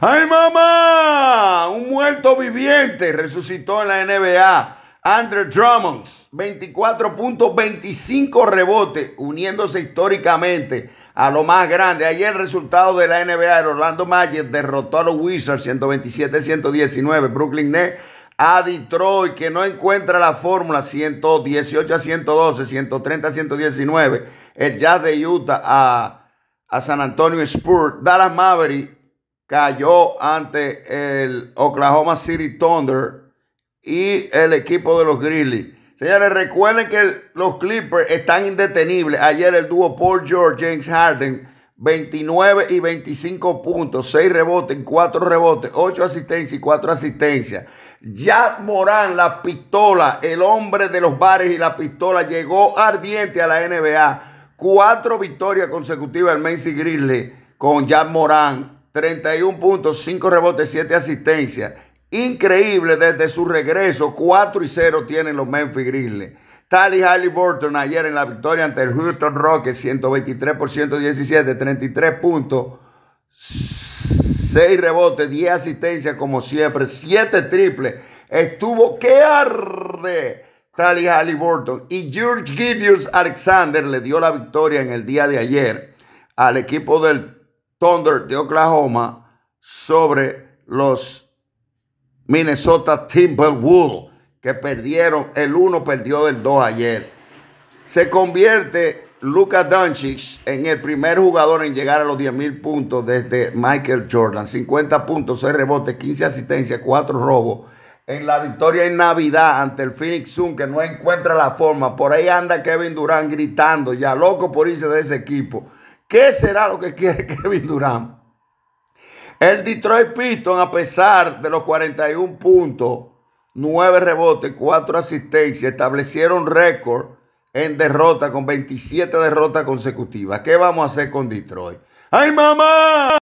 ¡Ay, mamá! Un muerto viviente resucitó en la NBA. Andrew Drummond, 24 puntos, 25 rebotes, uniéndose históricamente a lo más grande. Ayer el resultado de la NBA, el Orlando Magic derrotó a los Wizards 127-119. Brooklyn Nets a Detroit, que no encuentra la fórmula 118 a 112, 130 a 119. El Jazz de Utah a, a San Antonio Spurs. Dallas Maverick cayó ante el Oklahoma City Thunder y el equipo de los Grizzlies. Señores, recuerden que los Clippers están indetenibles. Ayer el dúo Paul George, James Harden, 29 y 25 puntos, 6 rebotes, 4 rebotes, 8 asistencias y 4 asistencias. Jack Morán, la pistola, el hombre de los bares y la pistola, llegó ardiente a la NBA. Cuatro victorias consecutivas al Macy Grizzly con Jack Morán. 31 puntos, 5 rebotes, 7 asistencias. Increíble desde su regreso. 4 y 0 tienen los Memphis Grizzlies. Tally Halliburton ayer en la victoria ante el Houston Rockets, 123 por 117, 33 puntos, 6 rebotes, 10 asistencias como siempre, 7 triples. Estuvo que arde Tally Halliburton. Y George Gideons Alexander le dio la victoria en el día de ayer al equipo del Thunder de Oklahoma sobre los Minnesota Timberwolves, que perdieron, el 1 perdió del 2 ayer. Se convierte Luka Doncic en el primer jugador en llegar a los 10.000 puntos desde Michael Jordan. 50 puntos, 6 rebotes, 15 asistencias, 4 robos. En la victoria en Navidad ante el Phoenix Sun, que no encuentra la forma. Por ahí anda Kevin Durant gritando, ya loco por irse de ese equipo. ¿Qué será lo que quiere Kevin Durant? El Detroit Pistons, a pesar de los 41 puntos, 9 rebotes, 4 asistencias, establecieron récord en derrota con 27 derrotas consecutivas. ¿Qué vamos a hacer con Detroit? ¡Ay, mamá!